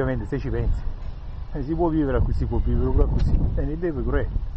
effettivamente se ci pensi, eh, si può vivere così, si può vivere così, e eh, ne deve corretto.